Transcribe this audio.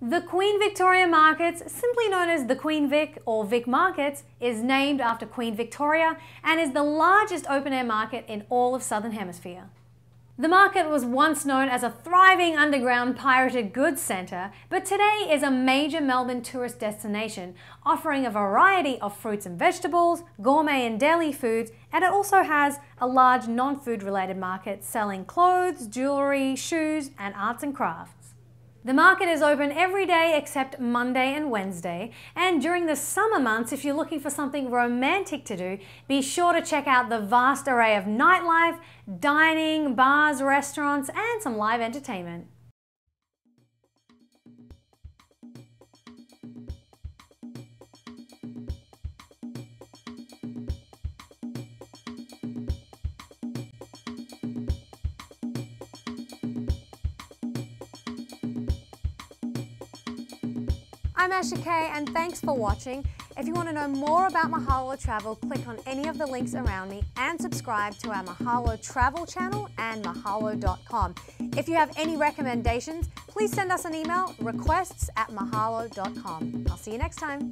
The Queen Victoria Markets, simply known as the Queen Vic or Vic Markets, is named after Queen Victoria and is the largest open air market in all of Southern Hemisphere. The market was once known as a thriving underground pirated goods centre, but today is a major Melbourne tourist destination, offering a variety of fruits and vegetables, gourmet and deli foods, and it also has a large non-food related market selling clothes, jewellery, shoes, and arts and crafts. The market is open every day except Monday and Wednesday. And during the summer months, if you're looking for something romantic to do, be sure to check out the vast array of nightlife, dining, bars, restaurants, and some live entertainment. I'm Asha Kay and thanks for watching. If you want to know more about Mahalo Travel, click on any of the links around me and subscribe to our Mahalo Travel channel and mahalo.com. If you have any recommendations, please send us an email, requests at mahalo.com. I'll see you next time.